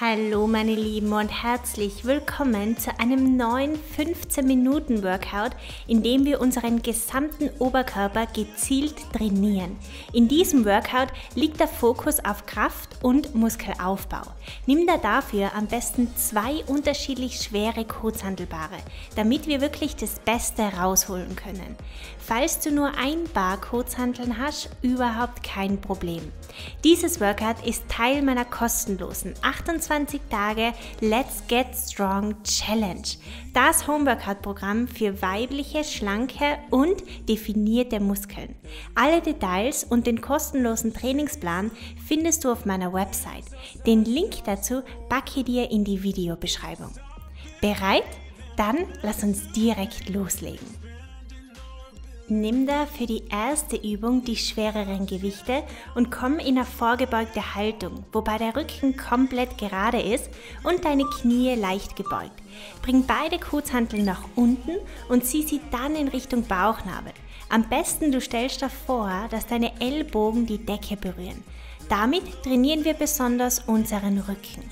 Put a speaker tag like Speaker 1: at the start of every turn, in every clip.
Speaker 1: Hallo meine Lieben und herzlich willkommen zu einem neuen 15 Minuten Workout, in dem wir unseren gesamten Oberkörper gezielt trainieren. In diesem Workout liegt der Fokus auf Kraft und Muskelaufbau. Nimm da dafür am besten zwei unterschiedlich schwere Kurzhandelbare, damit wir wirklich das Beste rausholen können. Falls du nur ein Bar Kurzhandeln hast, überhaupt kein Problem. Dieses Workout ist Teil meiner kostenlosen 28 Tage Let's Get Strong Challenge. Das Homeworkout-Programm für weibliche, schlanke und definierte Muskeln. Alle Details und den kostenlosen Trainingsplan findest du auf meiner Website. Den Link dazu packe ich dir in die Videobeschreibung. Bereit? Dann lass uns direkt loslegen. Nimm da für die erste Übung die schwereren Gewichte und komm in eine vorgebeugte Haltung, wobei der Rücken komplett gerade ist und deine Knie leicht gebeugt. Bring beide Kurzhanteln nach unten und zieh sie dann in Richtung Bauchnabel. Am besten du stellst davor, dass deine Ellbogen die Decke berühren. Damit trainieren wir besonders unseren Rücken.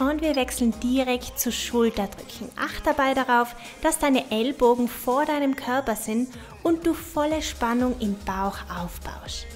Speaker 1: Und wir wechseln direkt zu Schulterdrücken. Acht dabei darauf, dass deine Ellbogen vor deinem Körper sind und du volle Spannung im Bauch aufbaust.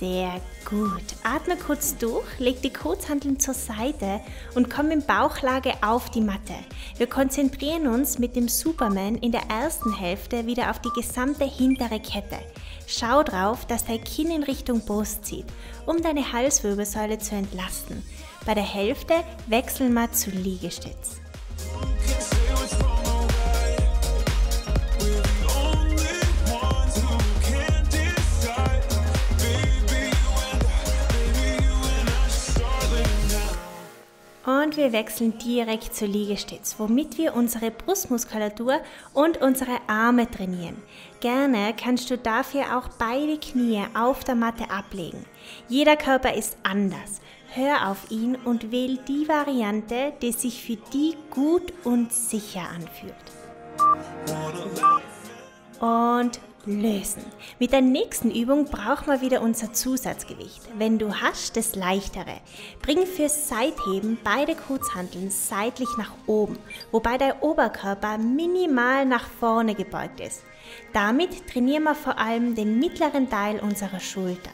Speaker 1: Sehr gut. Atme kurz durch, leg die Kurzhanteln zur Seite und komm in Bauchlage auf die Matte. Wir konzentrieren uns mit dem Superman in der ersten Hälfte wieder auf die gesamte hintere Kette. Schau drauf, dass dein Kinn in Richtung Brust zieht, um deine Halswirbelsäule zu entlasten. Bei der Hälfte wechseln wir zu Liegestütz. Und wir wechseln direkt zur Liegestütz, womit wir unsere Brustmuskulatur und unsere Arme trainieren. Gerne kannst du dafür auch beide Knie auf der Matte ablegen. Jeder Körper ist anders. Hör auf ihn und wähl die Variante, die sich für die gut und sicher anfühlt. Und lösen. Mit der nächsten Übung brauchen wir wieder unser Zusatzgewicht. Wenn du hast, das leichtere. Bring fürs Seitheben beide Kurzhanteln seitlich nach oben, wobei der Oberkörper minimal nach vorne gebeugt ist. Damit trainieren wir vor allem den mittleren Teil unserer Schulter.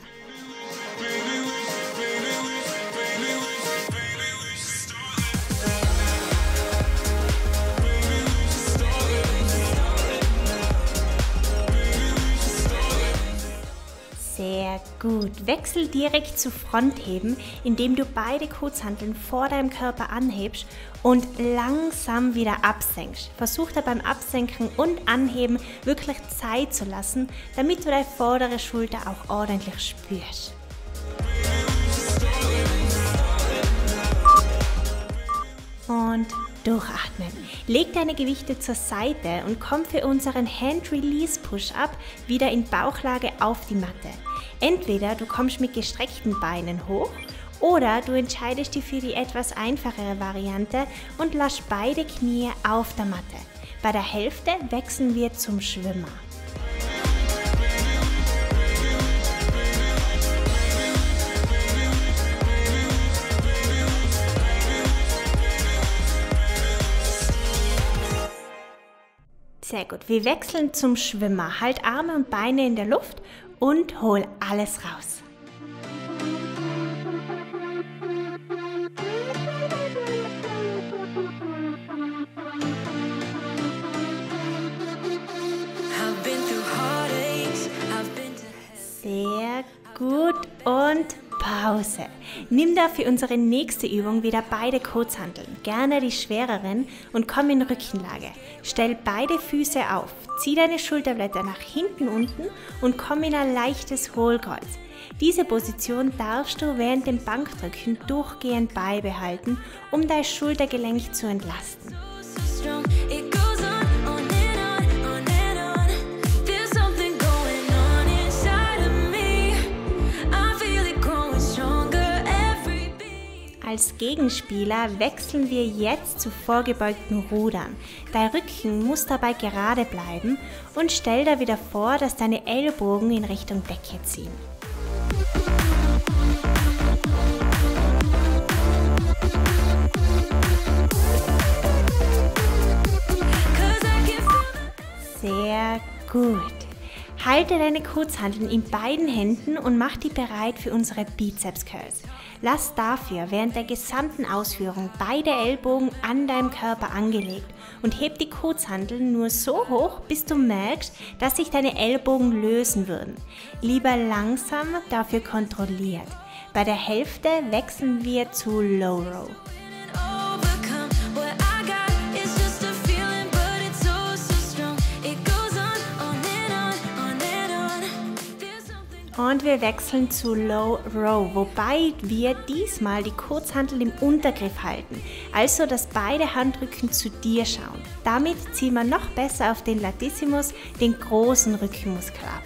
Speaker 1: Wechsel direkt zu Frontheben, indem du beide Kurzhanteln vor deinem Körper anhebst und langsam wieder absenkst. Versuch da beim Absenken und Anheben wirklich Zeit zu lassen, damit du deine vordere Schulter auch ordentlich spürst. Und durchatmen. Leg deine Gewichte zur Seite und komm für unseren Hand Release Push-Up wieder in Bauchlage auf die Matte. Entweder du kommst mit gestreckten Beinen hoch oder du entscheidest dich für die etwas einfachere Variante und lass beide Knie auf der Matte. Bei der Hälfte wechseln wir zum Schwimmer. Sehr gut. Wir wechseln zum Schwimmer. Halt Arme und Beine in der Luft und hol alles raus. Sehr gut. Und Pause. Nimm da für unsere nächste Übung wieder beide Kurzhanteln, gerne die schwereren, und komm in Rückenlage. Stell beide Füße auf, zieh deine Schulterblätter nach hinten unten und komm in ein leichtes Hohlkreuz. Diese Position darfst du während dem Bankdrücken durchgehend beibehalten, um dein Schultergelenk zu entlasten. Als Gegenspieler wechseln wir jetzt zu vorgebeugten Rudern. Dein Rücken muss dabei gerade bleiben und stell dir wieder vor, dass deine Ellbogen in Richtung Decke ziehen. Sehr gut. Halte deine Kurzhanteln in beiden Händen und mach die bereit für unsere Bizeps Curls. Lass dafür während der gesamten Ausführung beide Ellbogen an deinem Körper angelegt und heb die Kurzhanteln nur so hoch, bis du merkst, dass sich deine Ellbogen lösen würden. Lieber langsam, dafür kontrolliert. Bei der Hälfte wechseln wir zu Low Row. Und wir wechseln zu Low Row, wobei wir diesmal die Kurzhantel im Untergriff halten, also dass beide Handrücken zu dir schauen. Damit ziehen wir noch besser auf den Latissimus, den großen Rückenmuskel ab.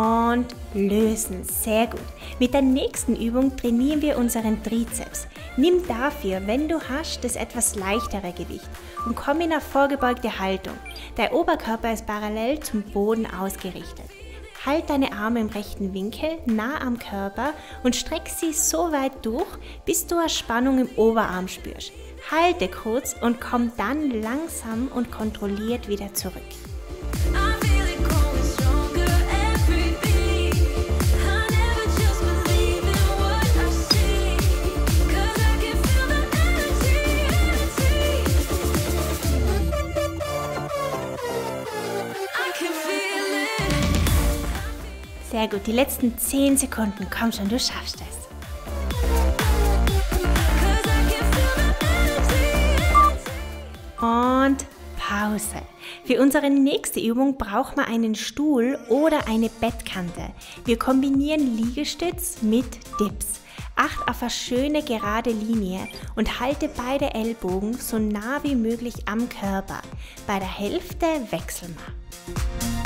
Speaker 1: und lösen. Sehr gut. Mit der nächsten Übung trainieren wir unseren Trizeps. Nimm dafür, wenn du hast, das etwas leichtere Gewicht und komm in eine vorgebeugte Haltung. Dein Oberkörper ist parallel zum Boden ausgerichtet. Halt deine Arme im rechten Winkel, nah am Körper und streck sie so weit durch, bis du eine Spannung im Oberarm spürst. Halte kurz und komm dann langsam und kontrolliert wieder zurück. Sehr gut, die letzten 10 Sekunden. Komm schon, du schaffst es. Und Pause. Für unsere nächste Übung braucht man einen Stuhl oder eine Bettkante. Wir kombinieren Liegestütz mit Dips. Acht auf eine schöne gerade Linie und halte beide Ellbogen so nah wie möglich am Körper. Bei der Hälfte wechseln wir.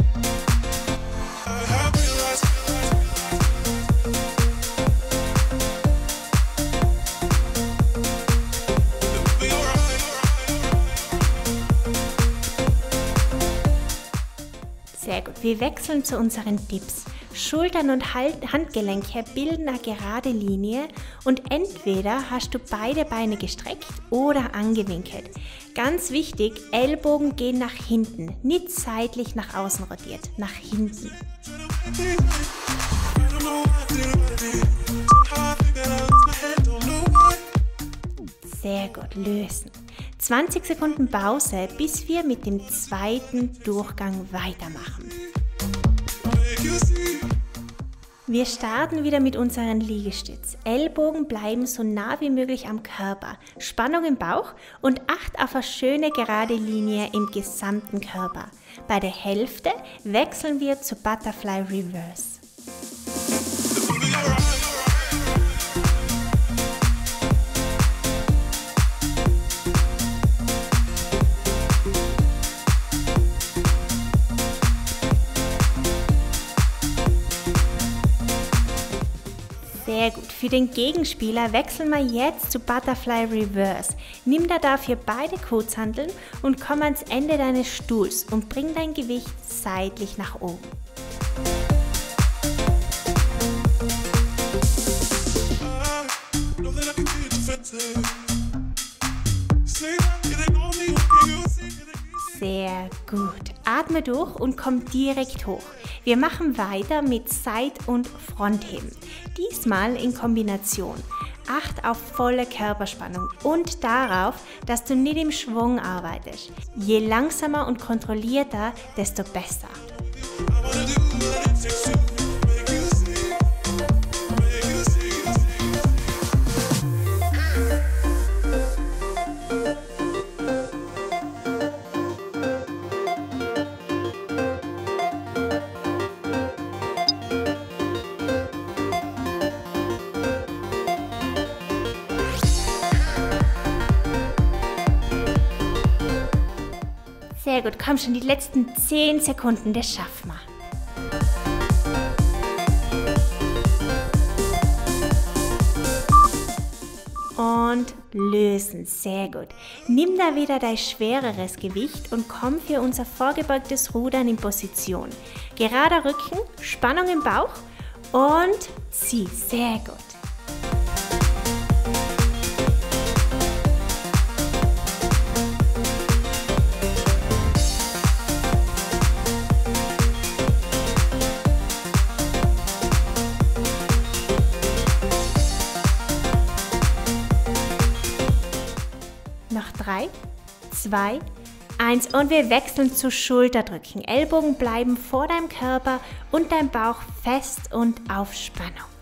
Speaker 1: Wir wechseln zu unseren Dips. Schultern und Handgelenke bilden eine gerade Linie und entweder hast du beide Beine gestreckt oder angewinkelt. Ganz wichtig, Ellbogen gehen nach hinten, nicht seitlich nach außen rotiert, nach hinten. Sehr gut, lösen. 20 Sekunden Pause, bis wir mit dem zweiten Durchgang weitermachen. Wir starten wieder mit unserem Liegestütz. Ellbogen bleiben so nah wie möglich am Körper. Spannung im Bauch und acht auf eine schöne gerade Linie im gesamten Körper. Bei der Hälfte wechseln wir zu Butterfly Reverse. Den Gegenspieler wechseln wir jetzt zu Butterfly Reverse. Nimm da dafür beide Kurzhanteln und komm ans Ende deines Stuhls und bring dein Gewicht seitlich nach oben. Sehr gut. Atme durch und komm direkt hoch. Wir machen weiter mit Seit- und Frontheben. Diesmal in Kombination. Acht auf volle Körperspannung und darauf, dass du nicht im Schwung arbeitest. Je langsamer und kontrollierter, desto besser. Komm schon, die letzten 10 Sekunden, das schaffen wir. und lösen. Sehr gut. Nimm da wieder dein schwereres Gewicht und komm für unser vorgebeugtes Rudern in Position. Gerader Rücken, Spannung im Bauch und zieh. Sehr gut. Noch drei, zwei, eins und wir wechseln zu Schulterdrücken. Ellbogen bleiben vor deinem Körper und dein Bauch fest und auf Spannung.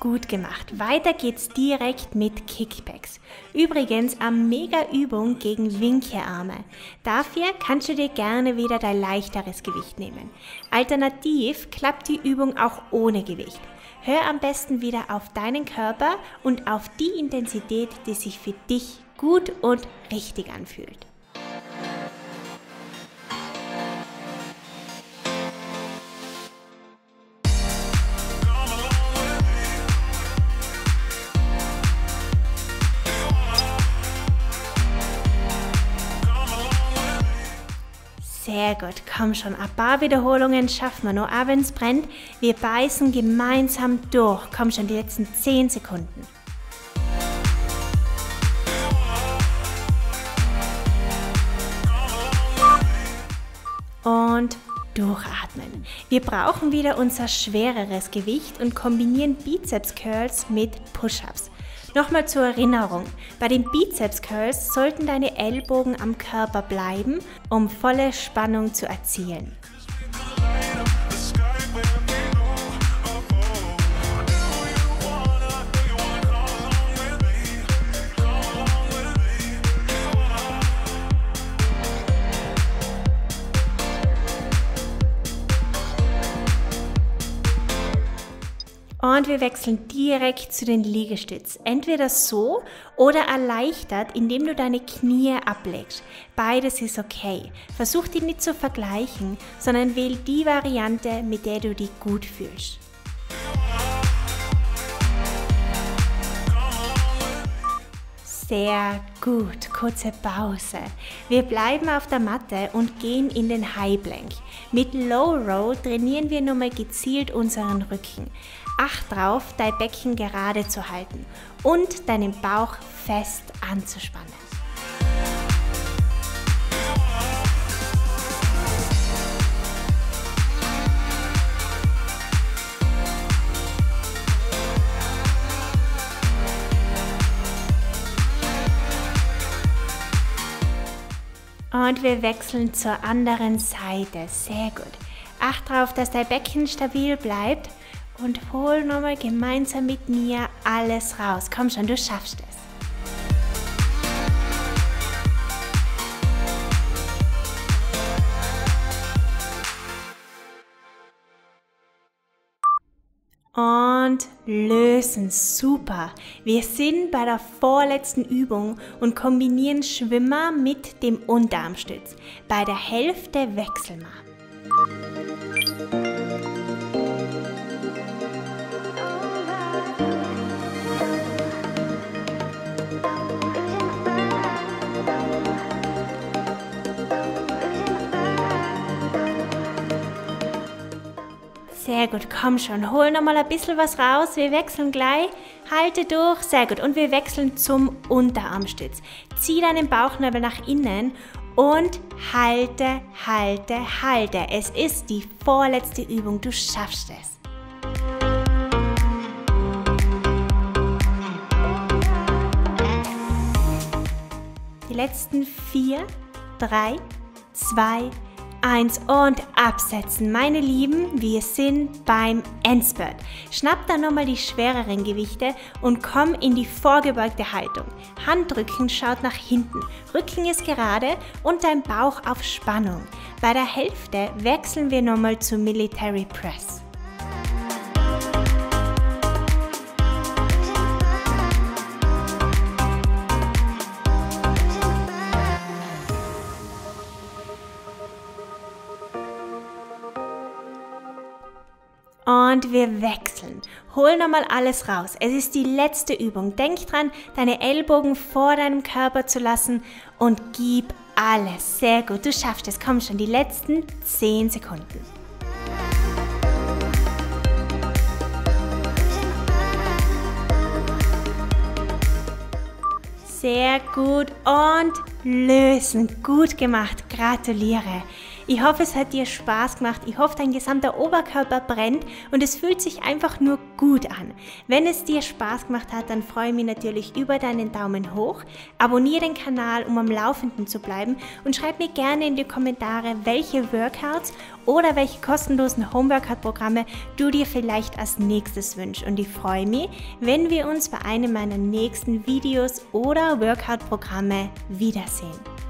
Speaker 1: Gut gemacht. Weiter geht's direkt mit Kickbacks. Übrigens eine mega Übung gegen Winkearme. Dafür kannst du dir gerne wieder dein leichteres Gewicht nehmen. Alternativ klappt die Übung auch ohne Gewicht. Hör am besten wieder auf deinen Körper und auf die Intensität, die sich für dich gut und richtig anfühlt. Sehr gut, komm schon. Ein paar Wiederholungen schaffen wir noch, auch wenn es brennt. Wir beißen gemeinsam durch. Komm schon, die letzten 10 Sekunden. Und durchatmen. Wir brauchen wieder unser schwereres Gewicht und kombinieren Bizeps Curls mit Push-ups. Nochmal zur Erinnerung, bei den Bizeps Curls sollten deine Ellbogen am Körper bleiben, um volle Spannung zu erzielen. Und wir wechseln direkt zu den Liegestütz. Entweder so oder erleichtert, indem du deine Knie ablegst. Beides ist okay. Versuch die nicht zu vergleichen, sondern wähl die Variante, mit der du dich gut fühlst. Sehr gut, kurze Pause. Wir bleiben auf der Matte und gehen in den High Plank. Mit Low Row trainieren wir nun mal gezielt unseren Rücken. Acht drauf, dein Becken gerade zu halten und deinen Bauch fest anzuspannen. Und wir wechseln zur anderen Seite. Sehr gut. Acht darauf, dass dein Becken stabil bleibt und hol nochmal gemeinsam mit mir alles raus. Komm schon, du schaffst es. Und lösen. Super. Wir sind bei der vorletzten Übung und kombinieren Schwimmer mit dem Unterarmstütz. Bei der Hälfte wechseln wir. Sehr gut, komm schon, hol nochmal ein bisschen was raus. Wir wechseln gleich. Halte durch, sehr gut. Und wir wechseln zum Unterarmstütz. Zieh deinen Bauchnabel nach innen und halte, halte, halte. Es ist die vorletzte Übung, du schaffst es. Die letzten vier, drei, zwei, eins und absetzen. Meine Lieben, wir sind beim Endspurt. Schnapp dann nochmal die schwereren Gewichte und komm in die vorgebeugte Haltung. Handrücken schaut nach hinten, Rücken ist gerade und dein Bauch auf Spannung. Bei der Hälfte wechseln wir nochmal zu Military Press. Und wir wechseln. Hol nochmal alles raus. Es ist die letzte Übung. Denk dran, deine Ellbogen vor deinem Körper zu lassen und gib alles. Sehr gut, du schaffst es. Komm schon, die letzten 10 Sekunden. Sehr gut und lösen. Gut gemacht. Gratuliere. Ich hoffe, es hat dir Spaß gemacht. Ich hoffe, dein gesamter Oberkörper brennt und es fühlt sich einfach nur gut an. Wenn es dir Spaß gemacht hat, dann freue ich mich natürlich über deinen Daumen hoch. Abonniere den Kanal, um am Laufenden zu bleiben und schreib mir gerne in die Kommentare, welche Workouts oder welche kostenlosen Homeworkout-Programme du dir vielleicht als nächstes wünschst. Und ich freue mich, wenn wir uns bei einem meiner nächsten Videos oder Workout-Programme wiedersehen.